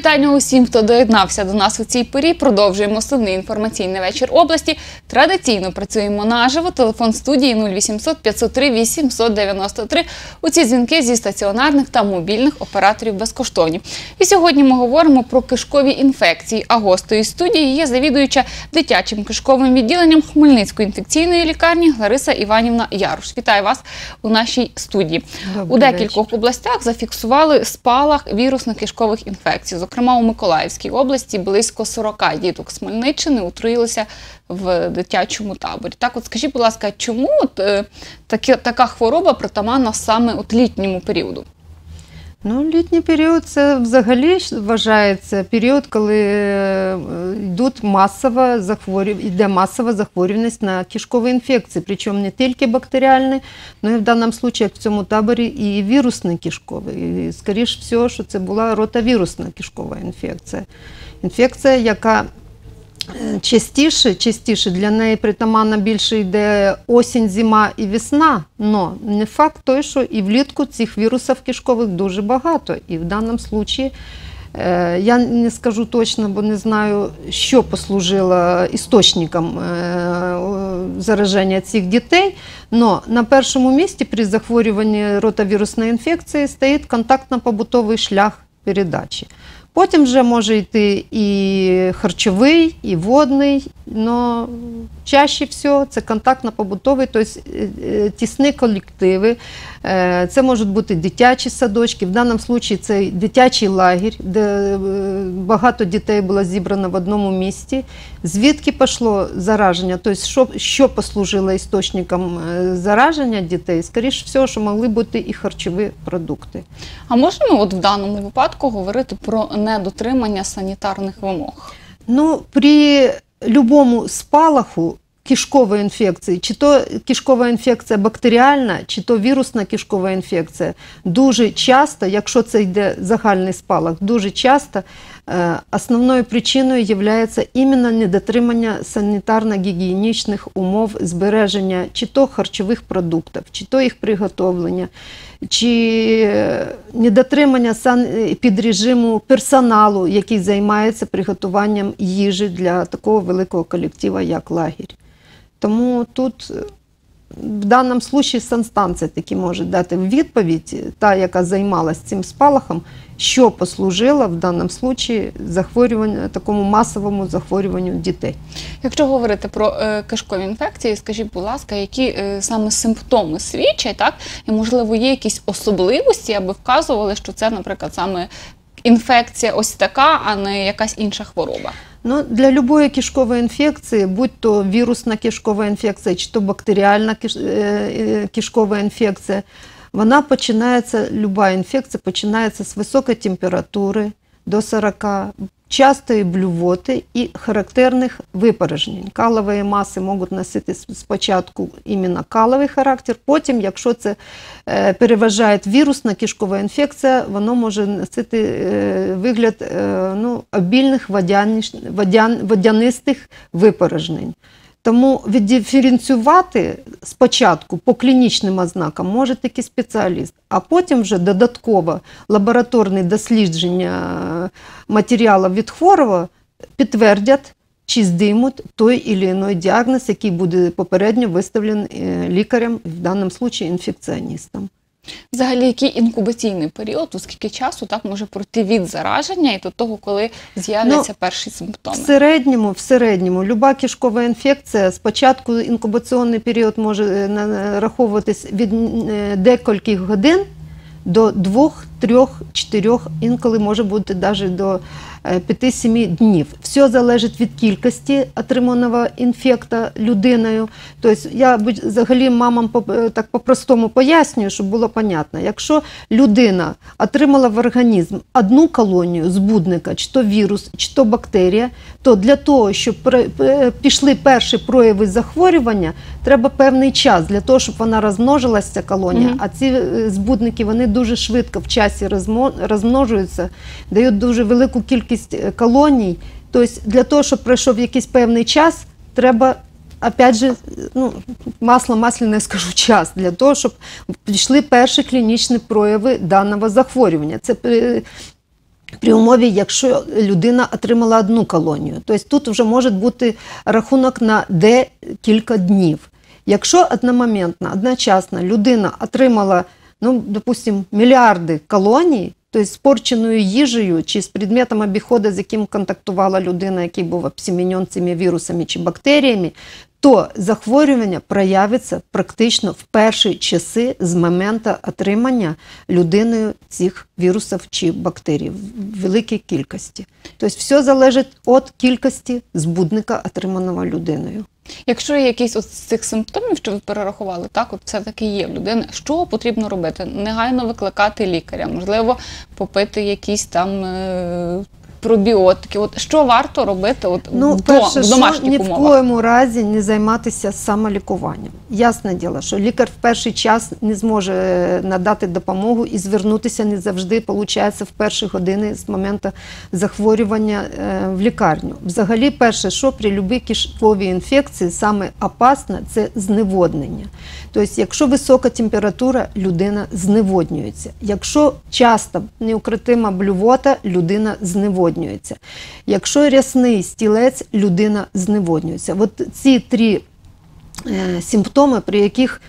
Вітання усім, хто доєднався до нас у цій порі. Продовжуємо основний інформаційний вечір області. Традиційно працюємо наживо. Телефон студії 0800 503 893. У ці дзвінки зі стаціонарних та мобільних операторів безкоштовні. І сьогодні ми говоримо про кишкові інфекції. А гостею студії є завідуюча дитячим кишковим відділенням Хмельницької інфекційної лікарні Лариса Іванівна Яруш. Вітаю вас у нашій студії. Добрий у декількох областях зафіксували спалах вірусно-кишкових інфекцій. Зокрема, у Миколаївській області близько 40 діток з Хмельниччини утруїлися в дитячому таборі. Так, от скажіть, будь ласка, чому от, е, такі, така хвороба притаманна саме от літньому періоду? Ну, літній період це взагалі вважається період, коли е, йдуть масова захворюв... йде масова захворюваність на кишкові інфекції, причому не тільки бактеріальні, але і в даному випадку, в цьому таборі, і вірусні кишкові. І, скоріш всього, що це була ротавірусна кишкова інфекція. Інфекція, яка частіше, частіше для неї притаманна більше йде осінь, зима і весна. Но не факт той, що і влітку цих вірусів кишкових дуже багато. І в даному випадку е, я не скажу точно, бо не знаю, що послужило істочником е, зараження цих дітей. Но на першому місці при захворюванні ротавірусної інфекції стоїть контактно-побутовий шлях передачі. Потім вже може йти і харчовий, і водний, але чаще всього це контактно-побутовий, тобто е, е, тісні колективи. Е, Це можуть бути дитячі садочки. В даному випадку це дитячий лагерь, де багато дітей було зібрано в одному місці. Звідки пішло зараження? Тобто, що, послужило істочником зараження дітей? Скоріше всього, що могли бути і харчові продукти. А можемо от в даному випадку говорити про недотримання санітарних вимог? Ну, при любому спалаху кишкової інфекції, чи то кишкова інфекція бактеріальна, чи то вірусна кишкова інфекція, дуже часто, якщо це йде загальний спалах, дуже часто е, основною причиною є іменно недотримання санітарно-гігієнічних умов збереження чи то харчових продуктів, чи то їх приготовлення, чи е, недотримання сан- підрежиму персоналу, який займається приготуванням їжі для такого великого колектива, як лагерь. Тому тут е, в даному випадку санстанція таки може дати відповідь, та, яка займалася цим спалахом, що послужило в даному випадку захворюванню, такому масовому захворюванню дітей. Якщо говорити про е, кишкові інфекції, скажіть, будь ласка, які е, саме симптоми свідчать, так? І можливо є якісь особливості, аби вказували, що це, наприклад, саме інфекція ось така, а не якась інша хвороба. Ну, для любої кишкової інфекції, будь то вірусна кишкова інфекція, чи то бактеріальна е, е, кишкова інфекція, вона починається, люба інфекція починається з високої температури до 40, частої блювоти і характерних випорожнень. Калові маси можуть носити спочатку іменно каловий характер, потім, якщо це е, переважає вірусна кишкова інфекція, воно може носити е, вигляд е, ну, обільних водянистих випорожнень. Тому віддиференціювати спочатку по клінічним ознакам може тільки спеціаліст, а потім вже додатково лабораторне дослідження матеріалів від хворого підтвердять чи здимуть той або інший діагноз, який буде попередньо виставлений е, лікарем, в даному випадку інфекціоністом. Взагалі, який інкубаційний період, у скільки часу так може пройти від зараження і до того, коли з'являться перші В середньому, в середньому, люба кишкова інфекція спочатку інкубаційний період може е, нараховуватись від декольких декількох годин до двох, трьох, чотирьох, інколи може бути навіть до 5-7 днів. Все залежить від кількості отриманого інфекта людиною. Тобто я взагалі мамам е, так по-простому пояснюю, щоб було понятно. Якщо людина отримала в організм одну колонію збудника, чи то вірус, чи то бактерія, то для того, щоб е, пішли перші прояви захворювання, треба певний час для того, щоб вона розмножилася, ця колонія. Мгм. А ці е, збудники вони дуже швидко в часі розмножуються, дають дуже велику кількість е, колоній. Тобто для того, щоб пройшов якийсь певний час, треба. Опять же, ну, масло масляне скажу час для того, щоб пішли перші клінічні прояви даного захворювання. Це е, При умові, якщо людина отримала одну колонію, тобто тут вже може бути рахунок на декілька днів. Якщо одномоментно, одночасно людина отримала, ну, допустим, мільярди колоній, тобто з порченою їжею чи з предметом обіходу, з яким контактувала людина, який був обсімінен цими вірусами чи бактеріями, то захворювання проявиться практично в перші часи з моменту отримання людиною цих вірусів чи бактерій в великій кількості. Тобто все залежить від кількості збудника, отриманого людиною. Якщо є якісь от з цих симптомів, що ви перерахували, так от все таки є в людини. Що потрібно робити? Негайно викликати лікаря, можливо, попити якісь там. Е- Пробіотики, от що варто робити от Ну, до, перше, в що домашніх ні в умовах? коєму разі не займатися самолікуванням. Ясне діло, що лікар в перший час не зможе е, надати допомогу і звернутися не завжди виходить в перші години з моменту захворювання е, в лікарню. Взагалі, перше, що при любій кишковій інфекції саме опасне, це зневоднення. Тобто, якщо висока температура, людина зневоднюється. Якщо часто неукритима блювота, людина зневоднюється. Якщо рясний стілець, людина зневоднюється. От ці три симптоми, при яких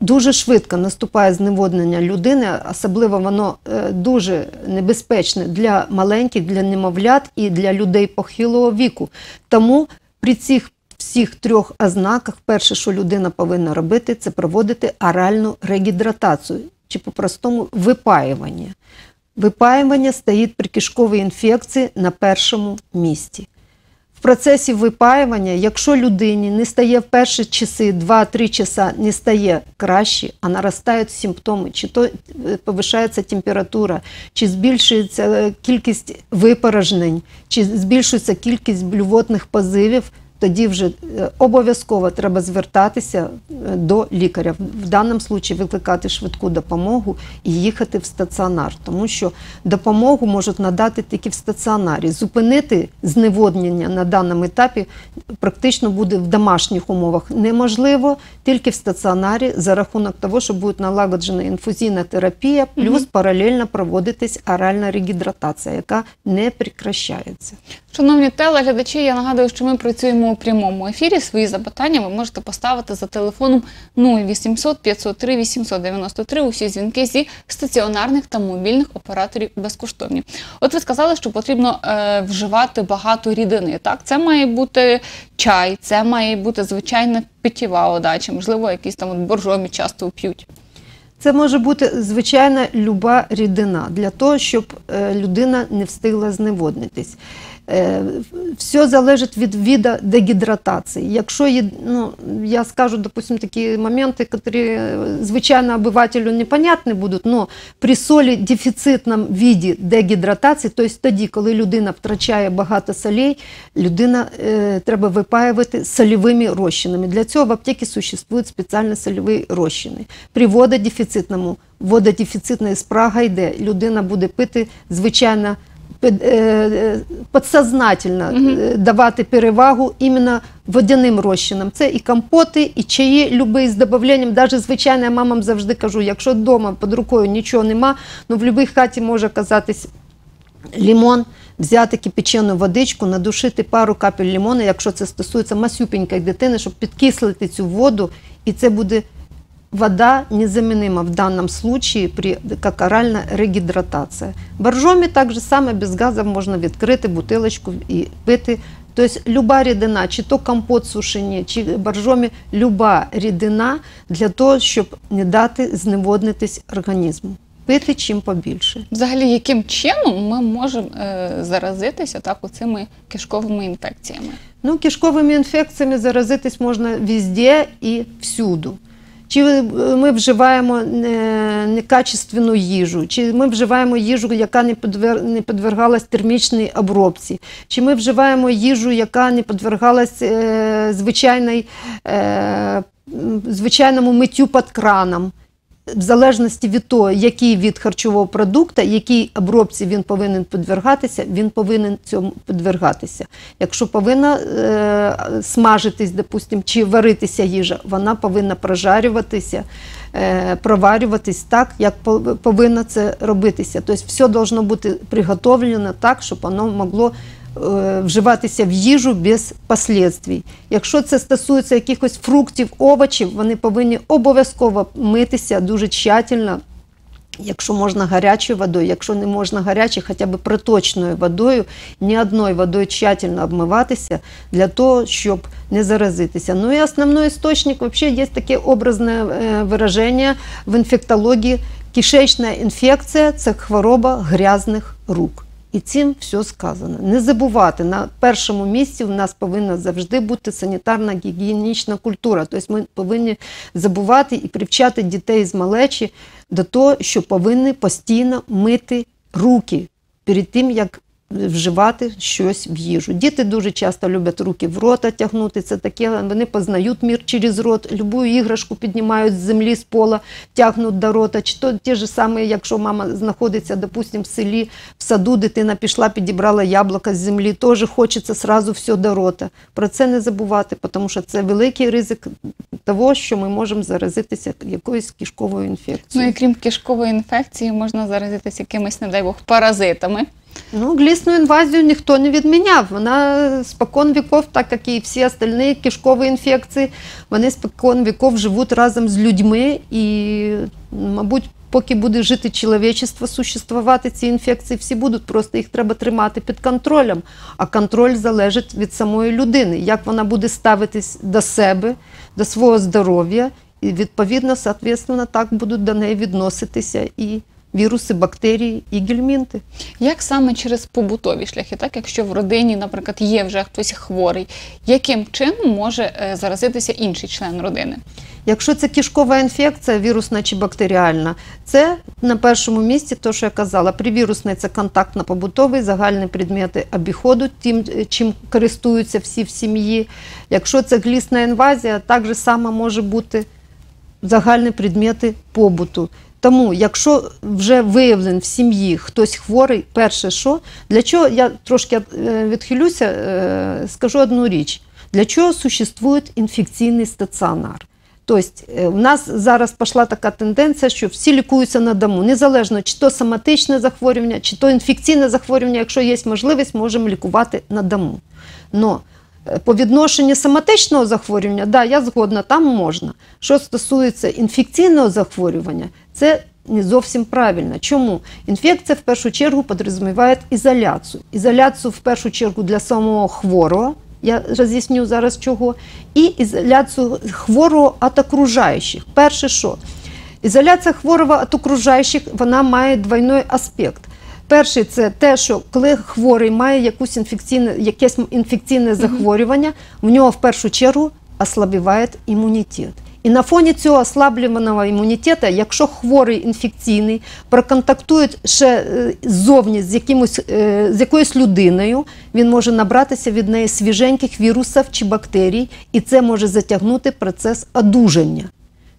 дуже швидко наступає зневоднення людини, особливо воно е, дуже небезпечне для маленьких, для немовлят і для людей похилого віку. Тому при цих всіх трьох ознаках, перше, що людина повинна робити, це проводити оральну регідратацію, чи по-простому випаювання. Випаювання стоїть при кишковій інфекції на першому місці. В процесі випаювання, якщо людині не стає в перші часи, 2-3 часа не стає краще, а наростають симптоми, чи то е, повишається температура, чи збільшується е, кількість випорожнень, чи збільшується кількість блювотних позивів, тоді вже е, обов'язково треба звертатися е, до лікаря. В даному випадку викликати швидку допомогу і їхати в стаціонар, тому що допомогу можуть надати тільки в стаціонарі. Зупинити зневоднення на даному етапі практично буде в домашніх умовах неможливо, тільки в стаціонарі за рахунок того, що буде налагоджена інфузійна терапія, плюс паралельно проводитись оральна регідратація, яка не прекращається. Шановні телеглядачі, я нагадую, що ми працюємо у прямому ефірі. Свої запитання ви можете поставити за телефоном 0800 503 893. Усі дзвінки зі стаціонарних та мобільних операторів безкоштовні. От ви сказали, що потрібно е, вживати багато рідини. Так, це має бути чай, це має бути звичайна питєва вода, чи можливо якісь там от боржомі часто п'ють. Це може бути звичайна люба рідина для того, щоб е, людина не встигла зневоднитись. Е, Все залежить від віда дегідратації. Якщо є, ну, я скажу, допустим, такі моменти, які е, звичайно обивателю непонятні будуть, але при солі дефіцитному віді дегідратації, тобто тоді, коли людина втрачає багато солей, людина е, треба випаювати сольовими розчинами. Для цього в аптеці существують спеціальні сольові розчини. При вододефіцитному вододефіцитна спрага йде, людина буде пити звичайно під- е, е, підсознательно е, давати перевагу іменно водяним розчинам. Це і компоти, і чаї любі з додаванням. Навіть звичайно, я мамам завжди кажу, якщо вдома під рукою нічого нема, ну в будь-якій хаті може казатись лімон, взяти кипячену водичку, надушити пару капель лимона, якщо це стосується масюпенької дитини, щоб підкислити цю воду, і це буде вода незаменима в данном случае при, как оральная регидратация. Боржомі так же саме без газів можна відкрити бутилочку і пити. Тобто люба рідина, чи то компот сушені, чи боржомі, люба рідина для того, щоб не дати зневоднитись організму. Пити чим побільше. Взагалі, яким чином ми можемо е, заразитися так оцими кишковими інфекціями? Ну, кишковими інфекціями заразитись можна везде і всюду. Чи е, ми вживаємо некачественну їжу, чи ми вживаємо їжу, яка не не підвергалась термічній обробці, чи ми вживаємо їжу, яка не підвергалась е, е, звичайному миттю під краном. В залежності від того, який від харчового продукту, якій обробці він повинен підвергатися, він повинен цьому підвергатися. Якщо повинна е, смажитись, допустим, чи варитися їжа, вона повинна прожарюватися, е, проварюватись так, як по- повинно це робитися. Тобто все должно бути приготовлено так, щоб воно могло вживатися в їжу без последствій. Якщо це стосується якихось фруктів, овочів, вони повинні обов'язково митися дуже тщательно. Якщо можна гарячою водою, якщо не можна гарячою, хоча б проточною водою, ні одною водою тщательно обмиватися для того, щоб не заразитися. Ну і основний істочник, взагалі є таке образне е, вираження в інфектології. Кишечна інфекція це хвороба грязних рук. І цим все сказано. Не забувати, на першому місці у нас повинна завжди бути санітарна гігієнічна культура. Тобто ми повинні забувати і привчати дітей з малечі до того, що повинні постійно мити руки перед тим, як вживати щось в їжу. Діти дуже часто люблять руки в рота тягнути. Це таке, вони познають мір через рот, любу іграшку піднімають з землі, з пола, тягнуть до рота. Чи то ті ж саме, якщо мама знаходиться, допустимо, в селі, в саду дитина пішла, підібрала яблука з землі, теж хочеться сразу все до рота. Про це не забувати, тому що це великий ризик того, що ми можемо заразитися якоюсь кишковою Ну і крім кишкової інфекції, можна заразитися якимись, не дай Бог, паразитами. Ну, глісну інвазію ніхто не відміняв. Вона спокон віков, так як і всі остальні кишкові інфекції, вони спокон віков живуть разом з людьми і, мабуть, поки буде жити чоловічество, существувати ці інфекції, всі будуть, просто їх треба тримати під контролем. А контроль залежить від самої людини, як вона буде ставитись до себе, до свого здоров'я, і відповідно, соответственно, так будуть до неї відноситися і віруси, бактерії, і гельмінти. Як саме через побутові шляхи, так якщо в родині, наприклад, є вже хтось хворий, яким чином може е, заразитися інший член родини? Якщо це кишкова інфекція, вірусна чи бактеріальна, це на першому місці, то що я казала, привірусний це контактно-побутовий, загальні предмети обіходу, тим, е, чим користуються всі в сім'ї. Якщо це глісна інвазія, так же само може бути загальні предмети побуту. Тому, якщо вже виявлен в сім'ї хтось хворий, перше що, для чого я трошки е, відхилюся, е, скажу одну річ. Для чого существує інфекційний стаціонар? Тобто, е, у нас зараз пішла така тенденція, що всі лікуються на дому, незалежно чи то соматичне захворювання, чи то інфекційне захворювання, якщо є можливість, можемо лікувати на дому. Но е, по відношенню соматичного захворювання, да, я згодна, там можна. Що стосується інфекційного захворювання, це не зовсім правильно. Чому? Інфекція в першу чергу підрозуміває ізоляцію. Ізоляцію в першу чергу для самого хворого, я роз'ясню зараз чого, і ізоляцію хворого від окружаючих. Перше що? Ізоляція хворого від окружаючих вона має двойний аспект. Перший це те, що коли хворий має якусь інфекційне, якесь інфекційне захворювання, в нього в першу чергу ослабіває імунітет. І на фоні цього ослаблюваного імунітету, якщо хворий інфекційний проконтактує ще е, ззовні з, якимось, е, з якоюсь людиною, він може набратися від неї свіженьких вірусів чи бактерій, і це може затягнути процес одужання.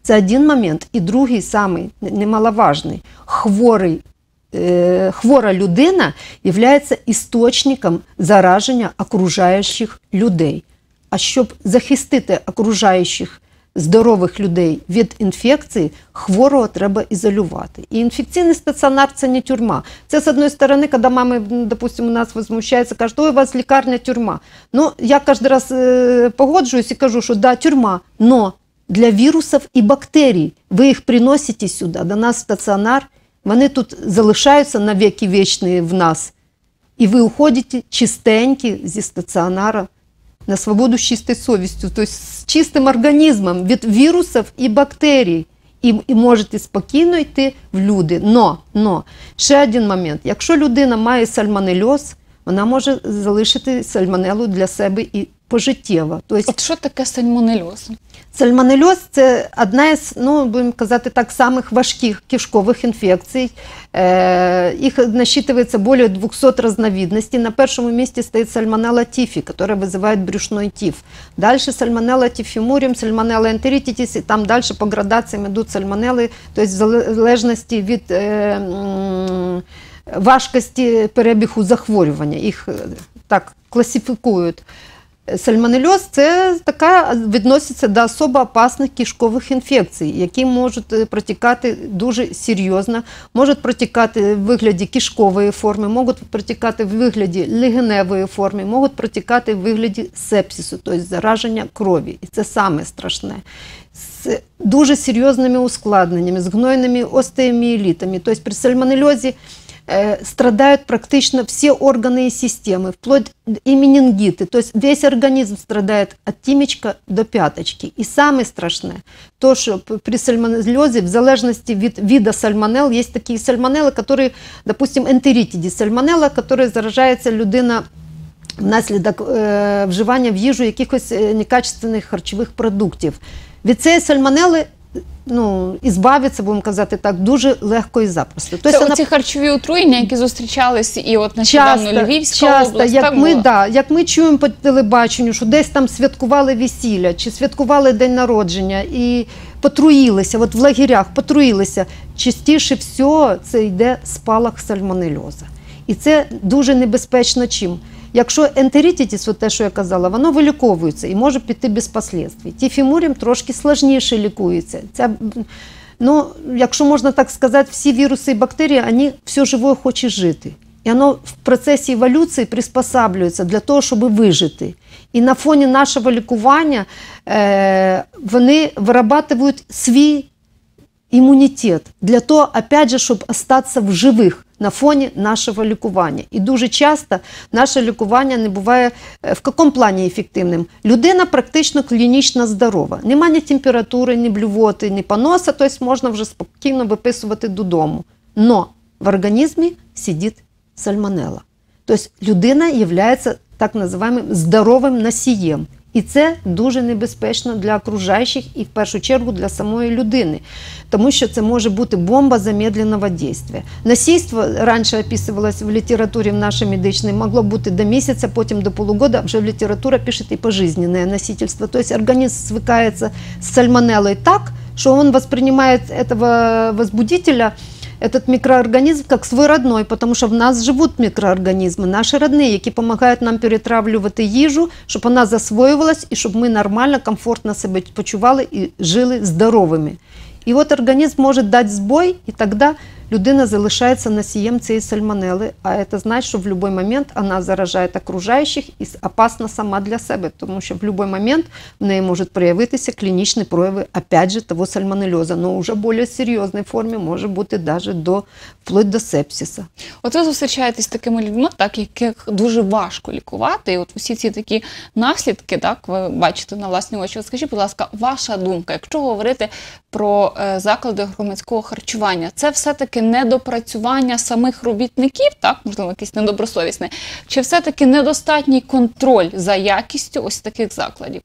Це один момент. І другий, самий немаловажний, хворий хвора людина є істочником зараження окружаючих людей. А щоб захистити окружаючих здорових людей від інфекції, хворого треба ізолювати. І інфекційний стаціонар це не тюрма. Це з одної сторони, коли мами, допустимо, у нас возмущаються, кажуть, ой, у вас лікарня тюрма. Ну, я кожен раз е, погоджуюсь і кажу, що да, тюрма, но для вірусів і бактерій. Ви їх приносите сюди, до нас в стаціонар, вони тут залишаються на віки вічні в нас. І ви уходите чистенькі зі стаціонара на свободу з чистою совістю, тобто з чистим організмом від вірусів і бактерій. І, і можете спокійно йти в люди. Но, но, ще один момент. Якщо людина має сальмонельоз, вона може залишити сальмонелу для себе і пожиттєво. Тобто От що таке сальмонельоз? Сальмонельоз – це одна із, ну, будемо казати так, самих важких кишкових інфекцій. Е, їх насчитывается более 200 разновидностей. На першому місці стоїть сальмонелла тифи, которая вызывает брюшной тиф. Дальше сальмонелла тифімуріум, сальмонелла ентерититис, і там дальше по градаціям йдуть сальмонелли, тобто в залежності від е, м, важкості перебігу захворювання. Їх е, так класифікують. Сальмонельоз це така відноситься до особо опасних кишкових інфекцій, які можуть е, протікати дуже серйозно, можуть протікати в вигляді кишкової форми, можуть протікати в вигляді легеневої форми, можуть протікати в вигляді сепсису, тобто зараження крові. І це саме страшне. З дуже серйозними ускладненнями, з гнойними остеоміелітами. Тобто при сальмонельозі э, страдают практично все органы и системы, вплоть и менингиты. То есть весь организм страдает от тимечка до пяточки. И самое страшное, то, что п- при сальмонеллезе, в залежности від вида сальмонелл, есть такие сальмонеллы, которые, допустим, энтеритидис сальмонелла, которой заражается людина внаслідок е, вживання в їжу якихось е, некачественних харчових продуктів. Від цієї сальмонели ну, ізбавитися, будемо казати так, дуже легко і запросто. Це вона оці харчові отруєння, які зустрічались і от нещодавно часто, Львівська часто область. як, так ми, було? да, як ми чуємо по телебаченню, що десь там святкували весілля чи святкували день народження і потруїлися, от в лагерях потруїлися, частіше всього це йде спалах сальмонельоза. І це дуже небезпечно чим? Якщо ентерититис, от те, що я казала, воно виліковується і може піти без последствий. Тіфімурім трошки складніше лікується. Ця, ну, якщо можна так сказати, всі віруси і бактерії, вони все живе хоче жити. І воно в процесі еволюції приспосаблюється для того, щоб вижити. І на фоні нашого лікування е, вони вирабатують свій імунітет для того, опять же, щоб остатися в живих на фоні нашого лікування. І дуже часто наше лікування не буває е, в якому плані ефективним. Людина практично клінічно здорова. Нема ні температури, ні блювоти, ні поноса, тобто можна вже спокійно виписувати додому. Но в організмі сидить сальмонелла. Тобто людина є так називаємо здоровим носієм. І це дуже небезпечно для окружаючих і в першу чергу для самої людини, тому що це може бути бомба замедленого дійства. Насильство раніше описувалось в літературі в нашій медичній, могло бути до місяця, потім до полугода, вже в література пише і пожизненне носительство. Тобто організм свикається з сальмонеллой так, що він воспринимає этого возбудителя этот микроорганизм как свой родной, потому що в нас живуть мікроорганізми, наші родні, які допомагають нам перетравлювати їжу, щоб вона засвоювалась і щоб ми нормально, комфортно себе почували і жили здоровими. І от організм може дати збой, і тоді людина залишається носієм цієї сальмонели. А це значить, що в будь-який момент вона заражає окружаючих і опасна сама для себе, тому що в будь-який момент в неї можуть проявитися клінічні прояви, опять же, того сальмонельоза, але вже в більш серйозній формі може бути навіть до, вплоть до сепсиса. От ви зустрічаєтесь з такими людьми, так яких дуже важко лікувати. І от усі ці такі наслідки, так ви бачите на власні очі. Скажіть, будь ласка, ваша думка, якщо говорити про е, заклади громадського харчування, це недопрацювання самих робітників, так можливо, якесь недобросовісне, чи все-таки недостатній контроль за якістю ось таких закладів?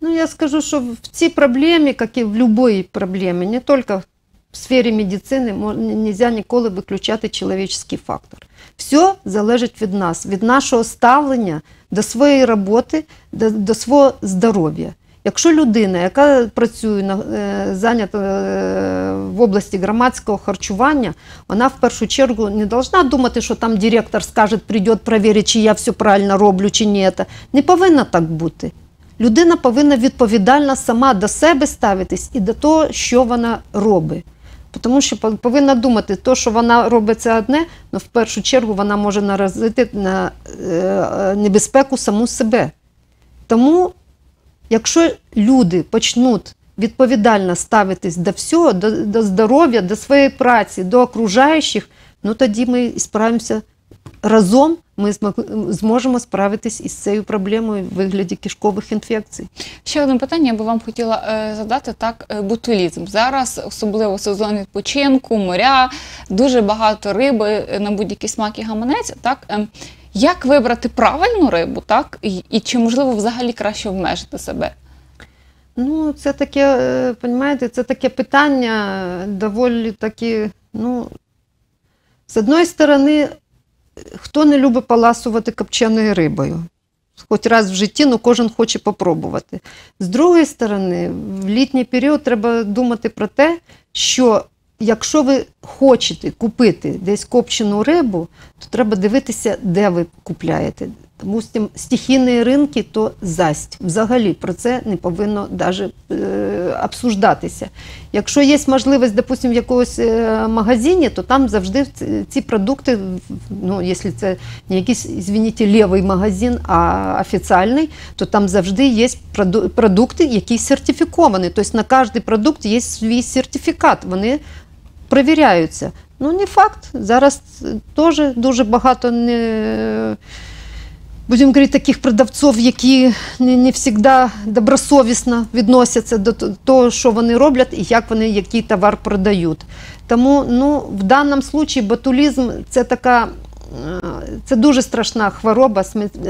Ну, я скажу, що в цій проблемі, як і в будь-якій проблемі, не тільки в сфері медицини, нельзя ніколи виключати чоловічний фактор. Все залежить від нас, від нашого ставлення до своєї роботи, до, до свого здоров'я. Якщо людина, яка працює е, зайнята е, в області громадського харчування, вона в першу чергу не повинна думати, що там директор скаже, прийде перевірить, чи я все правильно роблю, чи ні. Не повинно так бути. Людина повинна відповідально сама до себе ставитись і до того, що вона робить. Тому що повинна думати, то, що вона робить це одне, але в першу чергу вона може наразити на е, небезпеку саму себе. Тому, якщо люди почнуть відповідально ставитись до всього, до, до здоров'я, до своєї праці, до окружаючих, ну тоді ми справимося разом. Ми зможемо справитись із цією проблемою в вигляді кишкових інфекцій. Ще одне питання, я би вам хотіла е, задати так: е, ботулізм. Зараз, особливо сезон відпочинку, моря, дуже багато риби е, на будь-який смак і гаманець. Так ем, Як вибрати правильну рибу, так? І, і чи можливо взагалі краще обмежити себе? Ну, це таке, е, понімаєте, це таке питання доволі таки, ну, з одної сторони, хто не любить поласувати копченою рибою? Хоч раз в житті, ну кожен хоче попробувати. З другої сторони, в літній період треба думати про те, що якщо ви хочете купити десь копчену рибу, то треба дивитися, де ви купляєте. Тому стихійні ринки то засть. Взагалі про це не повинно навіть е, обсуждатися. Якщо є можливість, допустим, в якогось е, магазині, то там завжди ці- продукти, ну, якщо це не якийсь, извините, лівий магазин, а офіційний, то там завжди є продукти, які сертифіковані. Тобто на кожний продукт є свій сертифікат. Вони перевіряються. Ну, не факт. Зараз теж дуже багато не. Будемо говорити, таких продавців, які не, не завжди добросовісно відносяться до того, що вони роблять і як вони який товар продають. Тому ну, в даному випадку ботулізм це така е, це дуже страшна хвороба,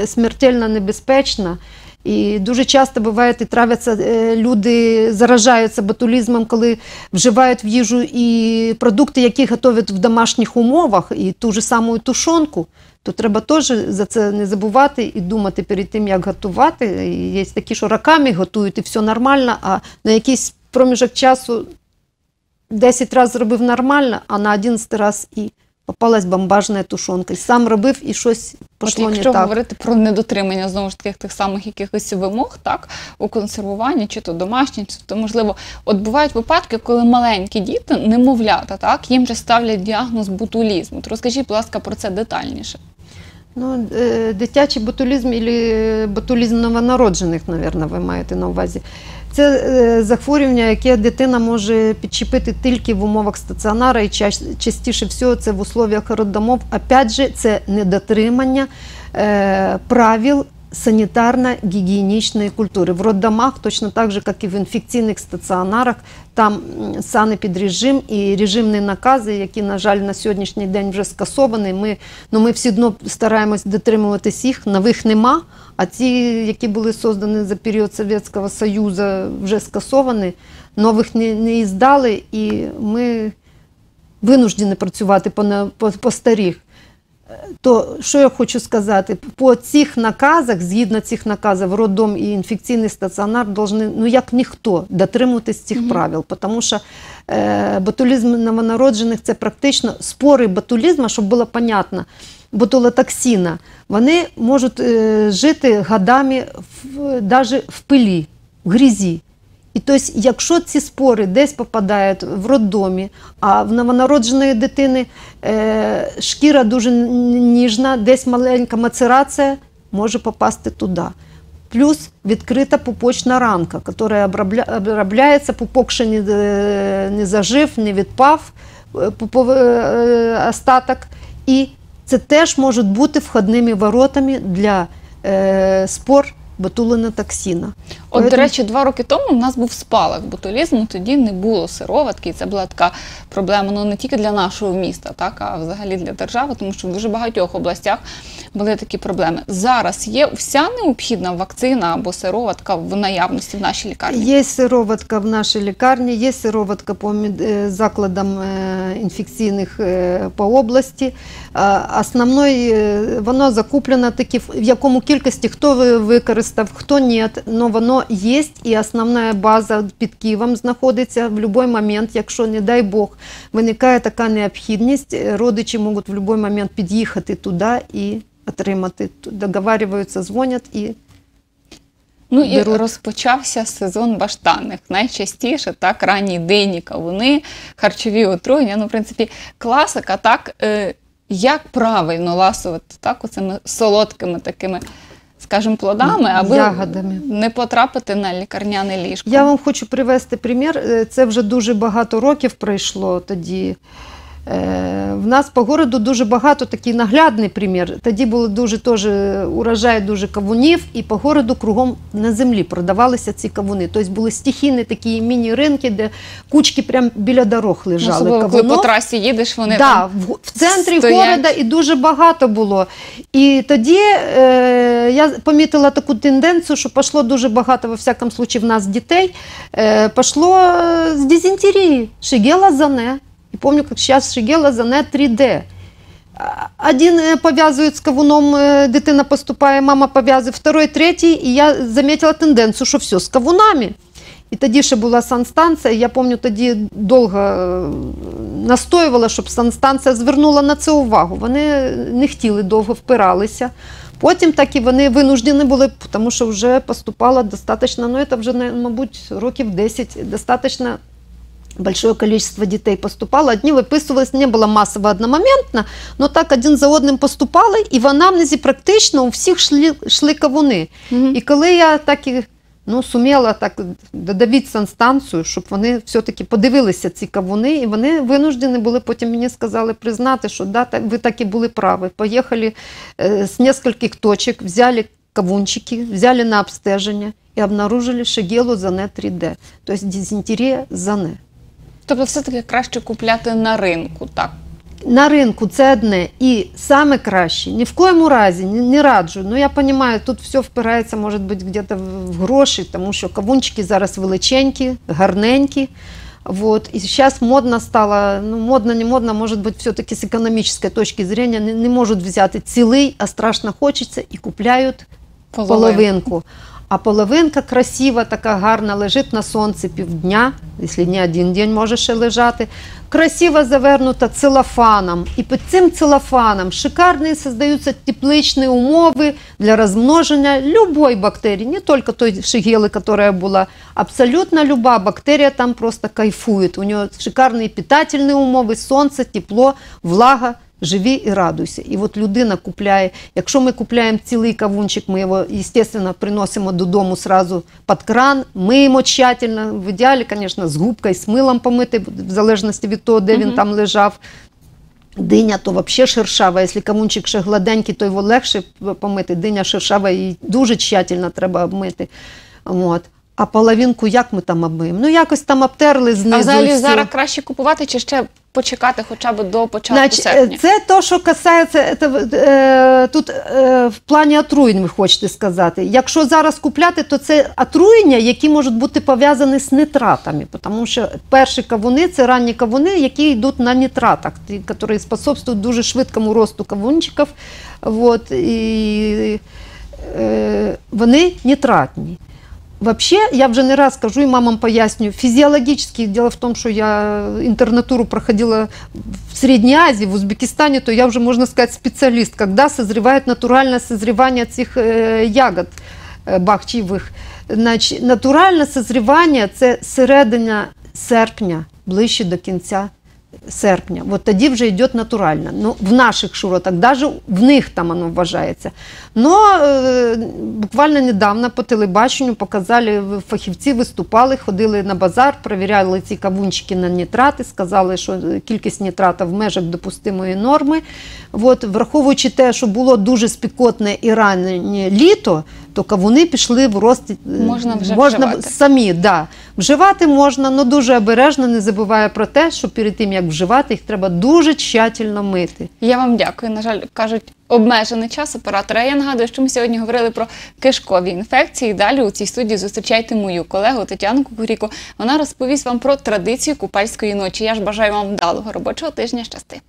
смертельно небезпечна. І дуже часто буває, і травляться е, люди, заражаються ботулізмом, коли вживають в їжу і продукти, які готують в домашніх умовах, і ту ж саму тушонку, то треба теж за це не забувати і думати перед тим, як готувати. Є такі, що роками готують, і все нормально, а на якийсь проміжок часу 10 разів зробив нормально, а на 11 раз і попалась бомбажна тушонка. І сам робив, і щось От пішло не якщо так. говорити про недотримання знову ж таки тих самих якихось вимог, так у консервуванні, чи то домашні, чи то можливо, от бувають випадки, коли маленькі діти, немовлята, так їм же ставлять діагноз ботулізму. То розкажіть, будь ласка, про це детальніше. Ну, е, дитячий ботулізм або ботулізм новонароджених, мабуть, ви маєте на увазі. Це е, захворювання, яке дитина може підчепити тільки в умовах стаціонара і частіше всього це в условиях роддомов. Опять же, це недотримання е, правил санітарно-гігієнічної культури. В роддомах, точно так же, як і в інфекційних стаціонарах, там санепідрежим і режимні накази, які, на жаль, на сьогоднішній день вже скасовані. Ми, ну, ми все одно стараємось дотримуватись їх, нових нема, а ті, які були создані за період Совєтського Союзу, вже скасовані, нових не, не іздали, і ми винуждені працювати по, по, по старих. То що я хочу сказати? По цих наказах, згідно цих наказів, роддом і інфекційний стаціонар повинні, ну як ніхто, дотримуватись цих правил. Тому що е, ботулізм новонароджених це практично спори ботулізму, щоб було понятно, ботулотоксина, вони можуть е, жити годами в, навіть в пилі, в грязі. І тобто, якщо ці спори десь попадають в роддомі, а в новонародженої дитини е, шкіра дуже ніжна, десь маленька мацерація може попасти туди. Плюс відкрита пупочна ранка, яка обробляється, пупок ще не, е, не зажив, не відпав е, пуповий е, остаток. І це теж можуть бути входними воротами для е, спор ботулинотоксина. От, до речі, два роки тому у нас був спалах ботулізму, тоді не було сироватки, і це була така проблема ну не тільки для нашого міста, так а взагалі для держави, тому що в дуже багатьох областях були такі проблеми. Зараз є вся необхідна вакцина або сироватка в наявності в нашій лікарні. Є сироватка в нашій лікарні, є сироватка по е, закладам е, інфекційних е, по області. Е, воно закуплено таки в в якому кількості хто використав, хто ні. але воно є і основна база під Києвом знаходиться в будь-який момент, якщо, не дай Бог, виникає така необхідність, е, родичі можуть в будь-який момент під'їхати туди і отримати. Договарюються, дзвонять і Ну і беруть. розпочався сезон баштанних. Найчастіше так ранні дині, кавуни, харчові отруєння. Ну, в принципі, класика, так е, як правильно ласувати так, оцими солодкими такими, скажімо, плодами, аби Ягодами. не потрапити на лікарняне ліжко. Я вам хочу привести примір. Е, Це вже дуже багато років пройшло тоді. Е, В нас по городу дуже багато такий наглядний примір. Тоді було дуже теж урожай дуже кавунів, і по городу кругом на землі продавалися ці кавуни. Тобто були стихійні такі міні-ринки, де кучки прямо біля дорог лежали. Особливо, коли по трасі їдеш, вони да, там в, в центрі стоять. города і дуже багато було. І тоді е, я помітила таку тенденцію, що пішло дуже багато, во всякому случае, в нас дітей, е, пішло е, з дизентерії, шигела зане. І пам'ятаю, як зараз шигела зане 3D. Один е, пов'язують з кавуном, е, дитина поступає, мама пов'язує, второй, третій, і я замітила тенденцію, що все з кавунами. І тоді ще була санстанція. Я пам'ятаю, тоді довго е, настоювала, щоб санстанція звернула на це увагу. Вони не хотіли довго впиралися. Потім так і вони винуждені були, тому що вже поступало достатньо, ну це вже, мабуть, років 10, достатньо большое количество детей поступало. Одни выписывались, не было массово одномоментно, но так один за одним поступали, і в анамнезі практично у всіх шли, шли кавуни. Мгм. І коли я так і ну, суміла так додавити санстанцію, щоб вони все-таки подивилися ці кавуни, і вони винуждені були, потім мені сказали признати, що да, так, ви так і були праві. Поїхали е, з нескольких точок, взяли кавунчики, взяли на обстеження і обнаружили шигелу зане 3D, тобто дизентерія зане. Тобто все-таки краще купляти на ринку, так. На ринку це одне. І саме краще, ні в коєму разі не, не раджу. Ну я розумію, тут все впирається, може бути, где-то в, гроші, тому що кавунчики зараз величенькі, гарненькі. Вот. І зараз модно стало, ну модно, не модно, може бути, все-таки з економічної точки зрення не, не можуть взяти цілий, а страшно хочеться і купляють половинку. А половинка красива, така гарна, лежить на сонці півдня, якщо не один день може ще лежати. Красиво завернута целофаном. І під цим целофаном шикарні создаються тепличні умови для розмноження любої бактерії, не тільки той шигели, яка була. Абсолютно люба бактерія там просто кайфує. У нього шикарні питательні умови, сонце, тепло, влага живі і радуйся. І от людина купляє, якщо ми купляємо цілий кавунчик, ми його, звісно, приносимо додому сразу під кран, миємо тщательно, в ідеалі, звісно, з губкою, з милом помити, в залежності від того, де він там лежав. Диня то взагалі шершава. Якщо кавунчик ще гладенький, то його легше помити. Диня шершава і дуже тщательно треба обмити. От. А половинку як ми там обмиємо? Ну, якось там обтерли знизу. А і взагалі все. зараз краще купувати чи ще почекати хоча б до початку Значить, серпня? е, це то, що касається це, е, тут е, в плані отруєнь, ви хочете сказати. Якщо зараз купляти, то це отруєння, які можуть бути пов'язані з нитратами, тому що перші кавуни це ранні кавуни, які йдуть на нитратах, ті, які способствують дуже швидкому росту кавунчиків. Вот, і е, вони нітратні. Вообще, я вже не раз кажу і мамам пояснюю, фізіологічно, дело в тому, що я інтернатуру проходила в Средней Азии, в Узбекистані, то я вже, можна сказати, спеціаліст, коли созріває натуральне созрівання цих е, ягод е, бахчевих. Значить, натуральне созрівання – це середина серпня, ближче до кінця серпня. От тоді вже йде натурально. Ну, в наших широтах, навіть в них там воно вважається. Но е, буквально недавно по телебаченню показали, фахівці виступали, ходили на базар, перевіряли ці кавунчики на нітрати, сказали, що кількість нітрата в межах допустимої норми. От, враховуючи те, що було дуже спекотне і раннє літо, то кавуни пішли в рост. е, Можна вже можна вживати. самі, да. Вживати можна, але дуже обережно, не забуває про те, що перед тим, як вживати, їх треба дуже тщательно мити. Я вам дякую. На жаль, кажуть, обмежений час оператора. Я нагадую, що ми сьогодні говорили про кишкові інфекції. Далі у цій студії зустрічайте мою колегу Тетяну Кукуріку. Вона розповість вам про традицію купальської ночі. Я ж бажаю вам вдалого робочого тижня. Щасти.